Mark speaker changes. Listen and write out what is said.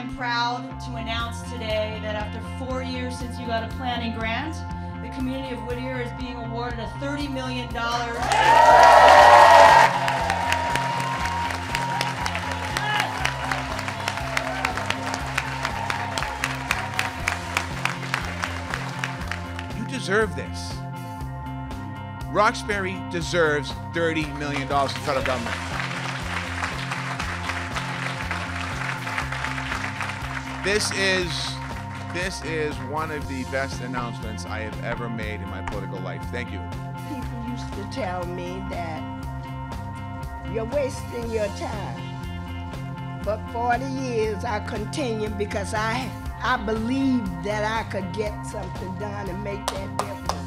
Speaker 1: am proud to announce today that after four years since you got a planning grant, the community of Whittier is being awarded a $30 million.
Speaker 2: You deserve this. Roxbury deserves $30 million from federal government. This is this is one of the best announcements I have ever made in my political life. Thank you.
Speaker 3: People used to tell me that you're wasting your time. But 40 years I continued because I I believed that I could get something done and make that difference.